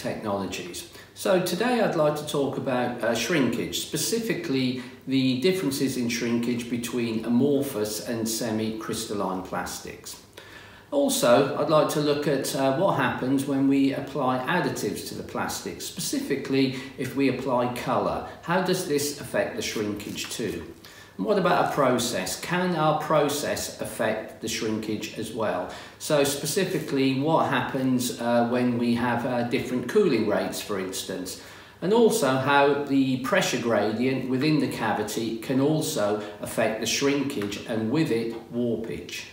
technologies. So today I'd like to talk about uh, shrinkage, specifically the differences in shrinkage between amorphous and semi-crystalline plastics. Also, I'd like to look at uh, what happens when we apply additives to the plastic, specifically if we apply colour. How does this affect the shrinkage too? And what about a process? Can our process affect the shrinkage as well? So specifically, what happens uh, when we have uh, different cooling rates, for instance? And also how the pressure gradient within the cavity can also affect the shrinkage and with it, warpage.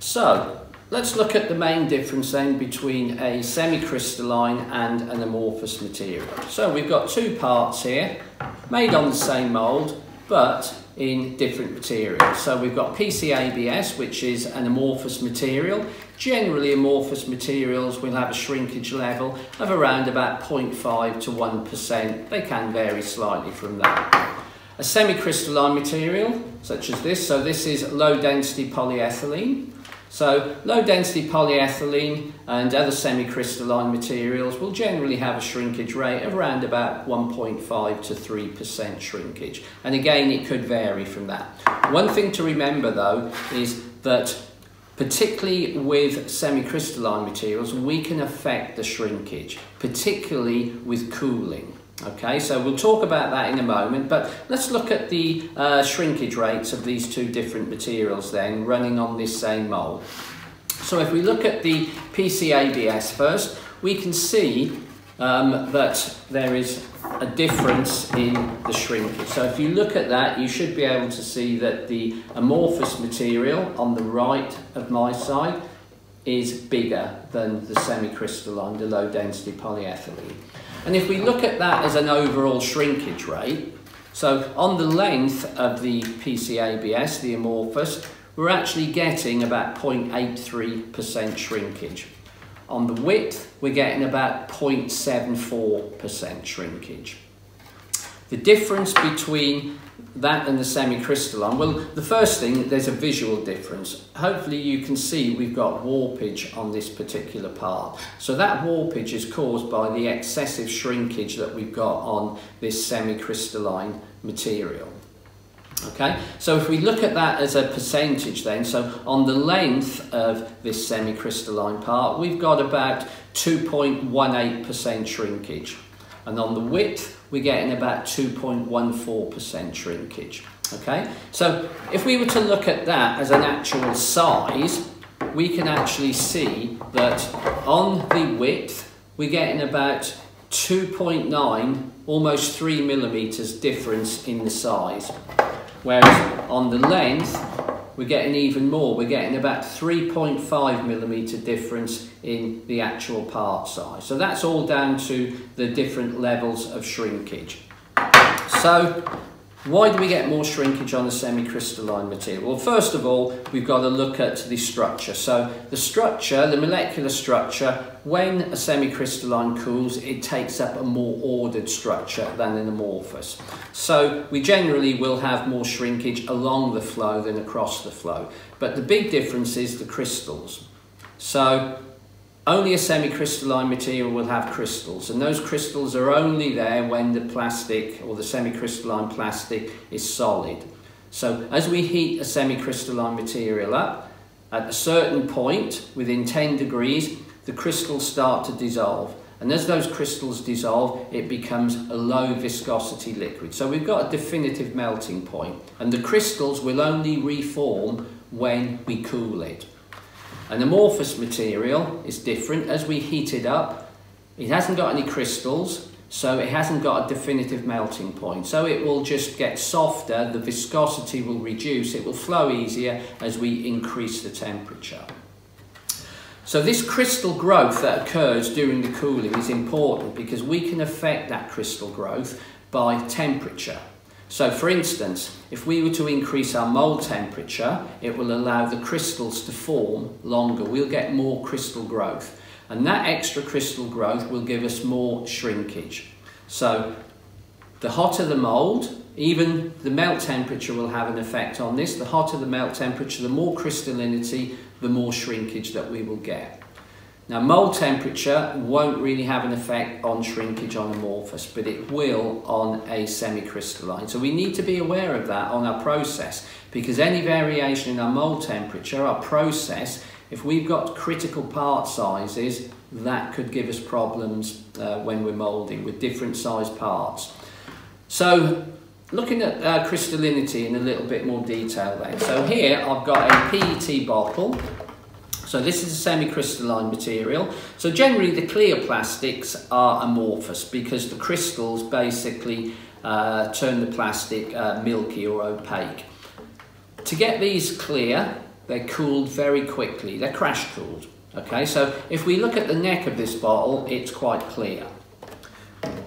So, let's look at the main difference then between a semi-crystalline and an amorphous material. So we've got two parts here, made on the same mould, but in different materials. So we've got PCABS, which is an amorphous material. Generally, amorphous materials will have a shrinkage level of around about 0.5 to 1%. They can vary slightly from that. A semi-crystalline material, such as this, so this is low density polyethylene. So low density polyethylene and other semi-crystalline materials will generally have a shrinkage rate of around about 1.5 to 3% shrinkage. And again, it could vary from that. One thing to remember though is that particularly with semi-crystalline materials, we can affect the shrinkage, particularly with cooling. Okay, so we'll talk about that in a moment, but let's look at the uh, shrinkage rates of these two different materials then running on this same mould. So if we look at the PCABS first, we can see um, that there is a difference in the shrinkage. So if you look at that, you should be able to see that the amorphous material on the right of my side is bigger than the semi-crystalline, the low density polyethylene. And if we look at that as an overall shrinkage rate, so on the length of the PCABS, the amorphous, we're actually getting about 0.83% shrinkage. On the width, we're getting about 0.74% shrinkage. The difference between that and the semi-crystalline, well, the first thing, there's a visual difference. Hopefully you can see we've got warpage on this particular part. So that warpage is caused by the excessive shrinkage that we've got on this semi-crystalline material. Okay, so if we look at that as a percentage then, so on the length of this semi-crystalline part, we've got about 2.18% shrinkage. And on the width, we're getting about 2.14% shrinkage. Okay, so if we were to look at that as an actual size, we can actually see that on the width, we're getting about 2.9, almost 3 millimetres difference in the size. Whereas on the length, we're getting even more. We're getting about 3.5 millimetre difference in the actual part size. So that's all down to the different levels of shrinkage. So why do we get more shrinkage on the semi-crystalline material? Well, first of all, we've got to look at the structure. So the structure, the molecular structure, when a semi-crystalline cools, it takes up a more ordered structure than an amorphous. So we generally will have more shrinkage along the flow than across the flow. But the big difference is the crystals. So only a semi-crystalline material will have crystals and those crystals are only there when the plastic or the semi-crystalline plastic is solid. So as we heat a semi-crystalline material up, at a certain point, within 10 degrees, the crystals start to dissolve. And as those crystals dissolve, it becomes a low viscosity liquid. So we've got a definitive melting point. And the crystals will only reform when we cool it. An amorphous material is different. As we heat it up, it hasn't got any crystals, so it hasn't got a definitive melting point. So it will just get softer, the viscosity will reduce, it will flow easier as we increase the temperature. So this crystal growth that occurs during the cooling is important because we can affect that crystal growth by temperature. So for instance, if we were to increase our mould temperature, it will allow the crystals to form longer. We'll get more crystal growth. And that extra crystal growth will give us more shrinkage. So the hotter the mould, even the melt temperature will have an effect on this. The hotter the melt temperature, the more crystallinity, the more shrinkage that we will get. Now mold temperature won't really have an effect on shrinkage on amorphous, but it will on a semi-crystalline. So we need to be aware of that on our process because any variation in our mold temperature, our process, if we've got critical part sizes, that could give us problems uh, when we're moulding with different size parts. So looking at uh, crystallinity in a little bit more detail then. So here I've got a PET bottle. So this is a semi-crystalline material. So generally the clear plastics are amorphous because the crystals basically uh, turn the plastic uh, milky or opaque. To get these clear, they're cooled very quickly. They're crash cooled. Okay, so if we look at the neck of this bottle, it's quite clear.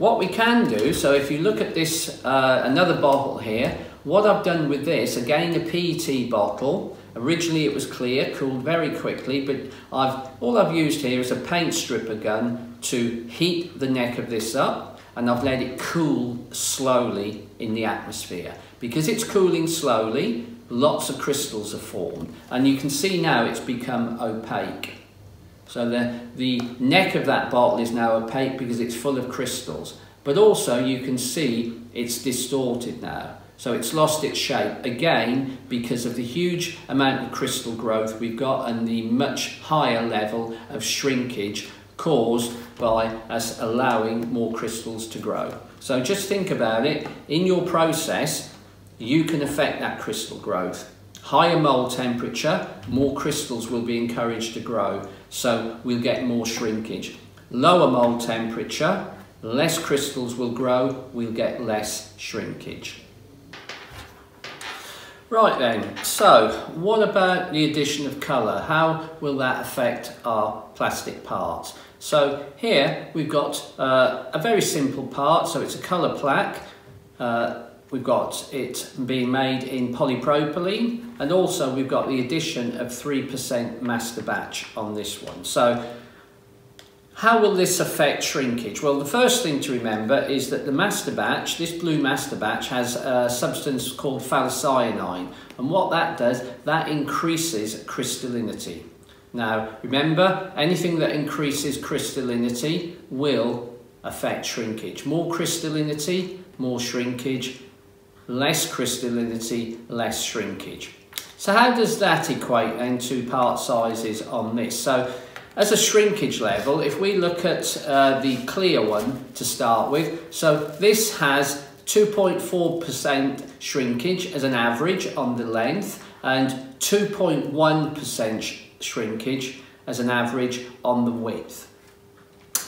What we can do, so if you look at this, uh, another bottle here, what I've done with this, again a PET bottle, originally it was clear, cooled very quickly, but I've all I've used here is a paint stripper gun to heat the neck of this up, and I've let it cool slowly in the atmosphere. Because it's cooling slowly, lots of crystals are formed, and you can see now it's become opaque. So the, the neck of that bottle is now opaque because it's full of crystals. But also you can see it's distorted now. So it's lost its shape again because of the huge amount of crystal growth we've got and the much higher level of shrinkage caused by us allowing more crystals to grow. So just think about it. In your process, you can affect that crystal growth. Higher mold temperature, more crystals will be encouraged to grow, so we'll get more shrinkage. Lower mold temperature, less crystals will grow, we'll get less shrinkage. Right then, so what about the addition of colour? How will that affect our plastic parts? So here we've got uh, a very simple part, so it's a colour plaque. Uh, We've got it being made in polypropylene and also we've got the addition of 3% master batch on this one. So how will this affect shrinkage? Well, the first thing to remember is that the master batch, this blue master batch, has a substance called phthalocyanine. And what that does, that increases crystallinity. Now, remember, anything that increases crystallinity will affect shrinkage. More crystallinity, more shrinkage, less crystallinity, less shrinkage. So how does that equate into part sizes on this? So as a shrinkage level, if we look at uh, the clear one to start with, so this has 2.4% shrinkage as an average on the length and 2.1% shrinkage as an average on the width.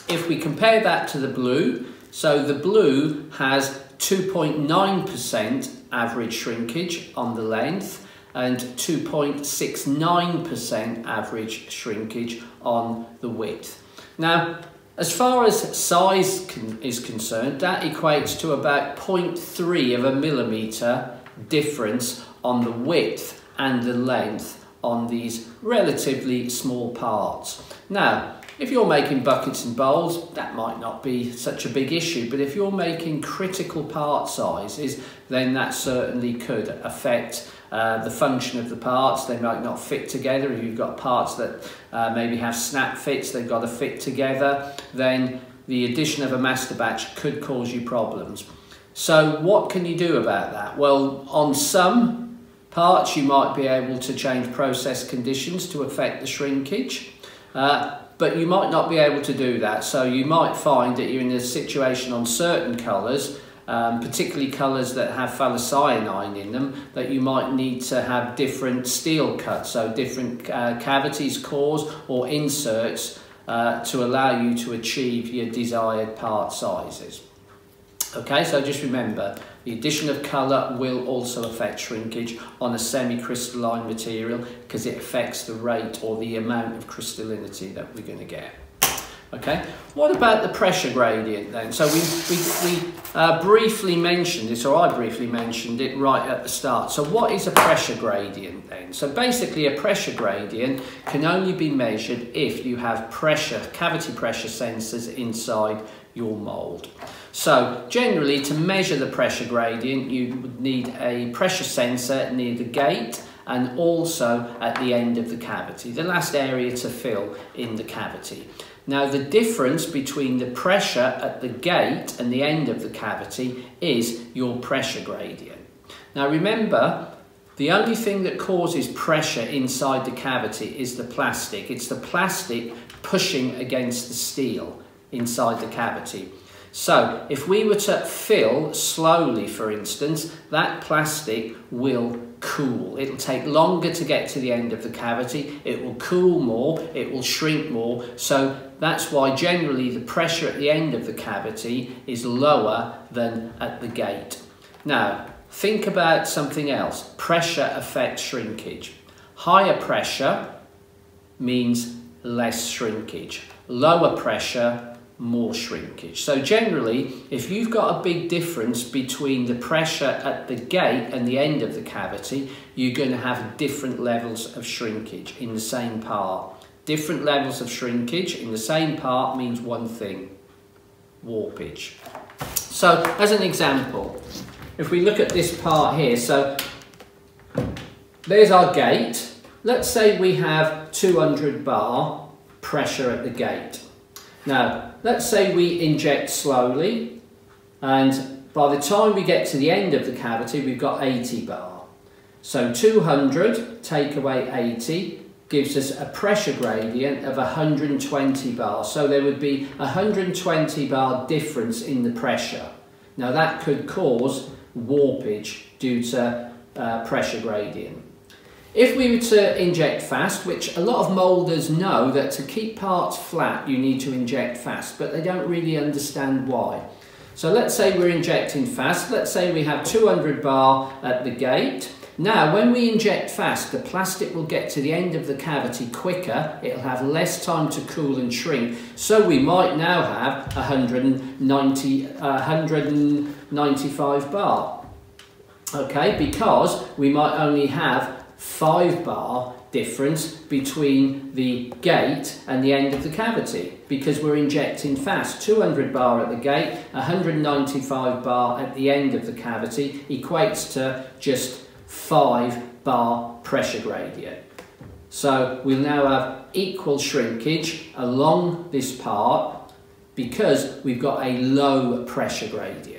If we compare that to the blue, so the blue has 2.9% average shrinkage on the length and 2.69% average shrinkage on the width. Now, as far as size is concerned, that equates to about 0.3 of a millimetre difference on the width and the length on these relatively small parts. Now, if you're making buckets and bowls, that might not be such a big issue, but if you're making critical part sizes, then that certainly could affect uh, the function of the parts. They might not fit together. If you've got parts that uh, maybe have snap fits, they've got to fit together, then the addition of a master batch could cause you problems. So what can you do about that? Well, on some parts, you might be able to change process conditions to affect the shrinkage. Uh, but you might not be able to do that. So you might find that you're in a situation on certain colours, um, particularly colours that have phthalocyanine in them, that you might need to have different steel cuts, so different uh, cavities, cores or inserts uh, to allow you to achieve your desired part sizes. Okay, so just remember, the addition of colour will also affect shrinkage on a semi-crystalline material because it affects the rate or the amount of crystallinity that we're going to get. Okay, what about the pressure gradient then? So we, we, we uh, briefly mentioned this, or I briefly mentioned it right at the start. So what is a pressure gradient then? So basically a pressure gradient can only be measured if you have pressure, cavity pressure sensors inside your mould. So generally to measure the pressure gradient you would need a pressure sensor near the gate and also at the end of the cavity, the last area to fill in the cavity. Now the difference between the pressure at the gate and the end of the cavity is your pressure gradient. Now remember, the only thing that causes pressure inside the cavity is the plastic. It's the plastic pushing against the steel inside the cavity. So if we were to fill slowly, for instance, that plastic will cool. It'll take longer to get to the end of the cavity. It will cool more. It will shrink more. So that's why generally the pressure at the end of the cavity is lower than at the gate. Now, think about something else. Pressure affects shrinkage. Higher pressure means less shrinkage. Lower pressure more shrinkage. So generally, if you've got a big difference between the pressure at the gate and the end of the cavity, you're going to have different levels of shrinkage in the same part. Different levels of shrinkage in the same part means one thing, warpage. So as an example, if we look at this part here, so there's our gate. Let's say we have 200 bar pressure at the gate. Now, let's say we inject slowly and by the time we get to the end of the cavity, we've got 80 bar. So 200 take away 80 gives us a pressure gradient of 120 bar. So there would be 120 bar difference in the pressure. Now that could cause warpage due to uh, pressure gradient. If we were to inject fast, which a lot of moulders know that to keep parts flat you need to inject fast, but they don't really understand why. So let's say we're injecting fast, let's say we have 200 bar at the gate. Now when we inject fast the plastic will get to the end of the cavity quicker, it'll have less time to cool and shrink, so we might now have 190, uh, 195 bar. Okay, because we might only have 5 bar difference between the gate and the end of the cavity because we're injecting fast. 200 bar at the gate, 195 bar at the end of the cavity equates to just 5 bar pressure gradient. So we'll now have equal shrinkage along this part because we've got a low pressure gradient.